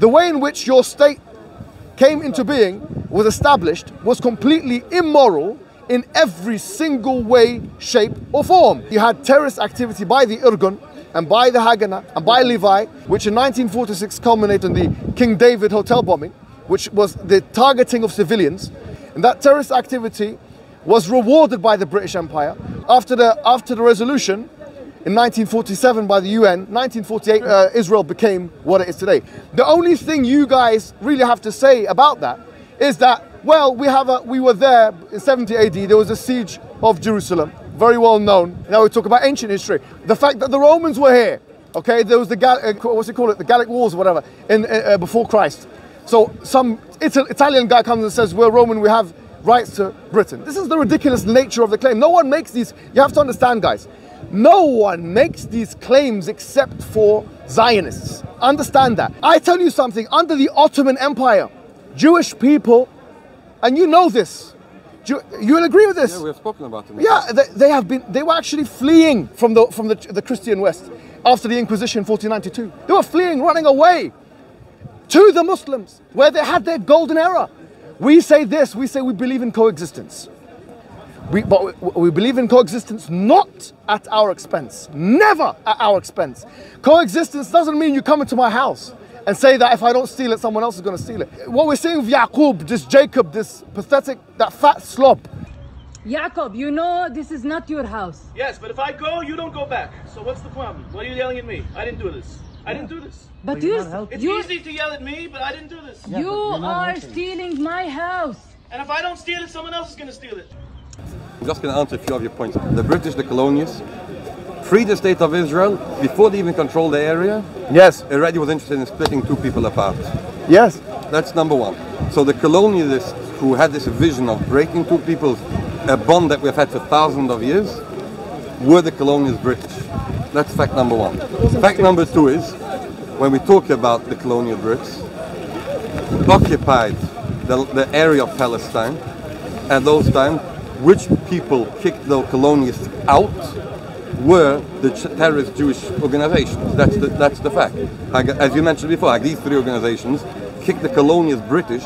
The way in which your state came into being, was established, was completely immoral in every single way, shape, or form. You had terrorist activity by the Irgun and by the Haganah and by Lehi, which in 1946 culminated in the King David hotel bombing, which was the targeting of civilians. And that terrorist activity was rewarded by the British Empire. After the, after the resolution, in 1947 by the UN, 1948 uh, Israel became what it is today. The only thing you guys really have to say about that is that well, we have a, we were there in 70 AD. There was a siege of Jerusalem, very well known. Now we talk about ancient history. The fact that the Romans were here, okay, there was the Gal- uh, what's it called the Gallic Wars, or whatever, in uh, before Christ. So some Ital- Italian guy comes and says, "We're Roman. We have rights to Britain." This is the ridiculous nature of the claim. No one makes these. You have to understand, guys. No one makes these claims except for Zionists. Understand that. I tell you something. Under the Ottoman Empire, Jewish people and you know this. You, you'll agree with this. Yeah, we have spoken about it. Yeah, they, they, have been. They were actually fleeing from the from the, the Christian West after the Inquisition, 1492. They were fleeing, running away to the Muslims, where they had their golden era. We say this. We say we believe in coexistence. We, but we, we believe in coexistence not at our expense. Never at our expense. Coexistence doesn't mean you come into my house and say that if I don't steal it, someone else is going to steal it. What we're seeing with Yaqub, this Jacob, this pathetic, that fat slob. Jacob, you know this is not your house. Yes, but if I go, you don't go back. So what's the problem? Why are you yelling at me? I didn't do this. I didn't do this. But you, It's you, easy to yell at me, but I didn't do this. you are stealing my house. And if I don't steal it, someone else is going to steal it. I'm just going to answer a few of your points. The British, the colonials, freed the state of Israel before they even controlled the area. Yes. Already was interested in splitting two people apart. Yes. That's number one. So the colonialists who had this vision of breaking two peoples, a bond that we've had for thousands of years, were the colonials British. That's fact number one. Fact number two is, when we talk about the colonial Brits, occupied the, the area of Palestine at those times, which people kicked the colonists out were the terrorist Jewish organizations. That's the, that's the fact. As you mentioned before, these three organizations kicked the colonialist British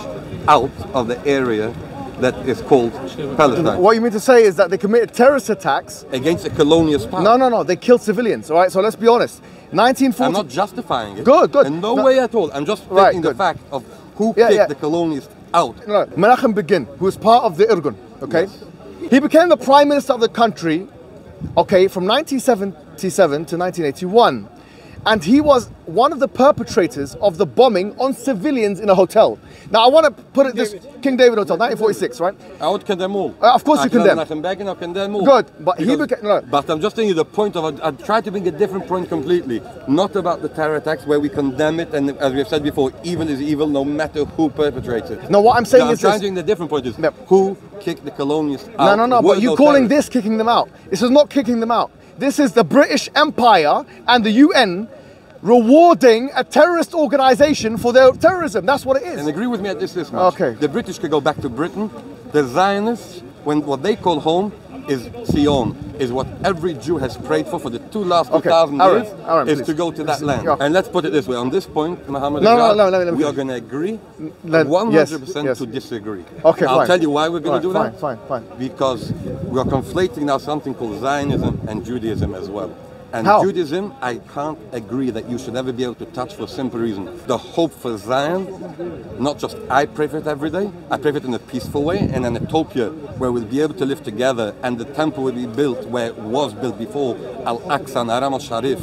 out of the area that is called Palestine What you mean to say is that they committed terrorist attacks. against a colonialist power. No, no, no. They killed civilians. All right. So let's be honest. 1940. I'm not justifying it. Good, good. In no, No- way at all. I'm just Right, stating the fact of who Yeah, kicked yeah. the colonialists out. No, Menachem Begin, who was part of the Irgun, okay? He became the prime minister of the country, okay, from 1977 to 1981. And he was one of the perpetrators of the bombing on civilians in a hotel. Now, I want to put it this King David Hotel, 1946, right? I would condemn all. Uh, of course I you condemn. Menachem Begin, I condemn all. Good, but he Because- became- no. But I'm just telling you the point of. I try to bring a different point completely. Not about the terror attacks where we condemn it, and as we've said before, evil is evil no matter who perpetrates it. No, what I'm saying No, I'm is trying this. to bring the different point is No. who kicked the colonists No, out. no, no, Were but you're those calling terrorists? this kicking them out. This is not kicking them out. This is the British Empire and the UN rewarding a terrorist organization for their terrorism. That's what it is. And agree with me at this this much. Okay. The British could go back to Britain. The Zionists, when what they call home is Zion, is what every Jew has prayed for for the two last Okay. 2,000 Aaron, years, is please. to go to that land. Yeah. And let's put it this way, on this point, Muhammad, No, no, no, no, we are going to agree Let- 100% yes, to disagree. Okay, I'll fine. tell you why we're going Right, to do fine, that. fine, fine. Because we are conflating now something called Zionism and Judaism as well. And How? Judaism, I can't agree that you should ever be able to touch for a simple reason. The hope for Zion, not just I pray for it every day, I pray for it in a peaceful way, in an utopia where we'll be able to live together and the temple will be built where it was built before. Al Aqsa and Haram al Sharif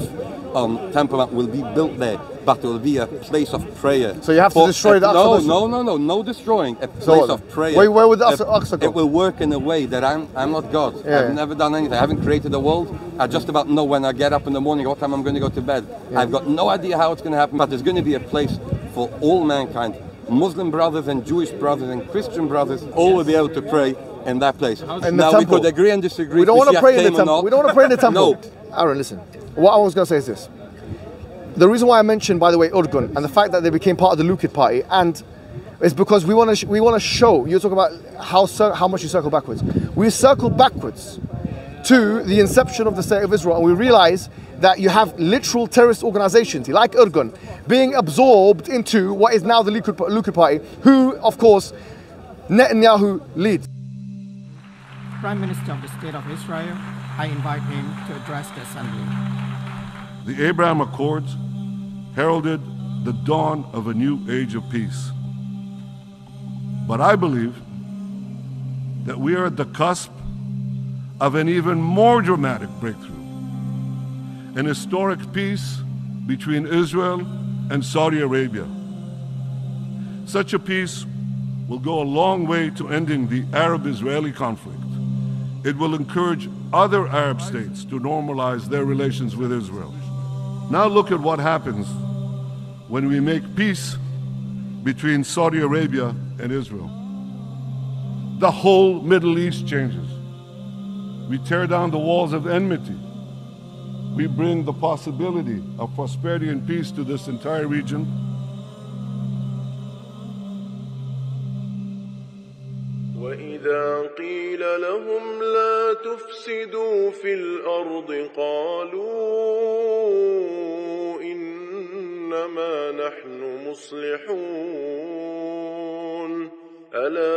um, Temple Mount will be built there, but it will be a place of prayer. So you have to destroy the Aqsa No, no, no, no, no destroying. A place what? of prayer. Where- where would the A- Aqsa- Aqsa go? It will work in a way that I'm, I'm not God. Yeah, I've yeah. never done anything. I haven't created the world. I just about know when I get up in the morning what time I'm going to go to bed. I've got no idea how it's going to happen, but there's going to be a place for all mankind. Muslim brothers and Jewish brothers and Christian brothers all will be able to pray in that place. In the now we could agree and disagree. We don't want to pray in the temple. We don't want to pray in the temple. no, Aaron, listen. What I was going to say is this. The reason why I mentioned, by the way, Irgun and the fact that they became part of the Likud party and is because we want to we want to show. You're talking about how how much you circle backwards. We circle backwards to the inception of the state of Israel, and we realize that you have literal terrorist organizations like Irgun being absorbed into what is now the Likud, Likud Party, who, of course, Netanyahu leads. Prime Minister of the State of Israel, I invite him to address the Assembly. The Abraham Accords heralded the dawn of a new age of peace. But I believe that we are at the cusp of an even more dramatic breakthrough an historic peace between Israel and Saudi Arabia. Such a peace will go a long way to ending the Arab Israeli conflict. It will encourage other Arab states to normalize their relations with Israel. Now look at what happens when we make peace between Saudi Arabia and Israel. The whole Middle East changes. We tear down the walls of enmity. We bring the possibility of prosperity and peace to this entire region. وإذا قيل لهم لا تفسدوا في الأرض قالوا وما نحن مصلحون. ألا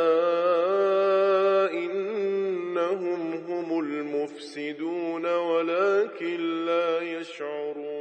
إنهم هم المفسدون ولكن لا يشعرون.